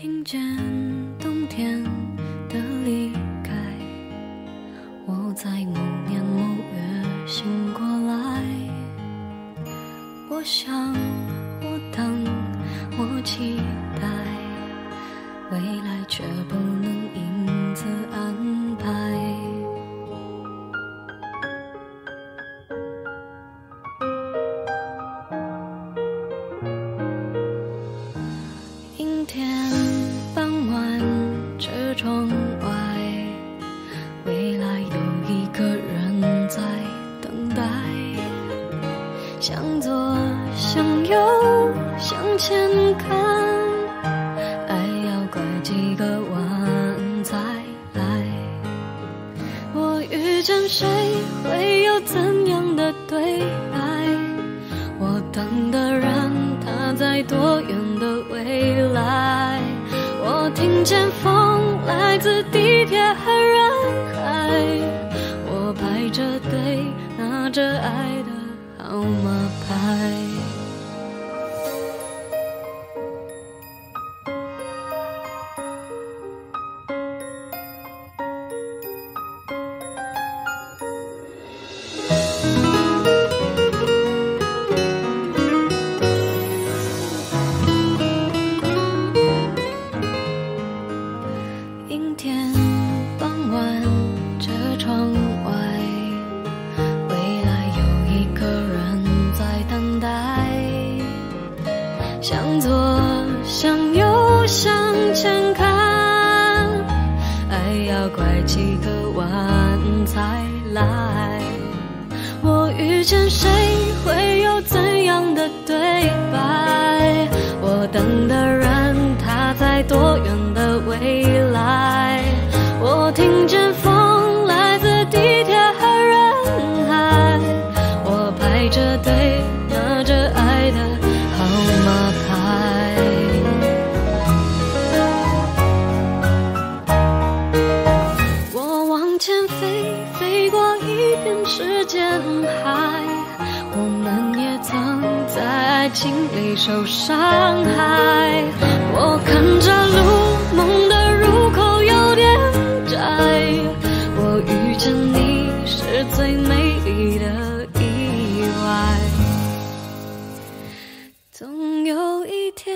听见冬天的离开，我在某年某月醒过来。我想，我等，我期待，未来却不能因此安排。向左，向右，向前看，爱要拐几个弯才来。我遇见谁，会有怎样的对白？我等的人，他在多远的未来？我听见风来自号码牌。阴天向右，向前看，爱要拐几个弯才来。我遇见谁，会有怎样的对白？我等的人，他在多远的未来？我听见风来自地铁和人海，我排着队拿着爱的号码人海。我们也曾在爱情里受伤害。我看着路，梦的入口有点窄。我遇见你是最美丽的意外。总有一天，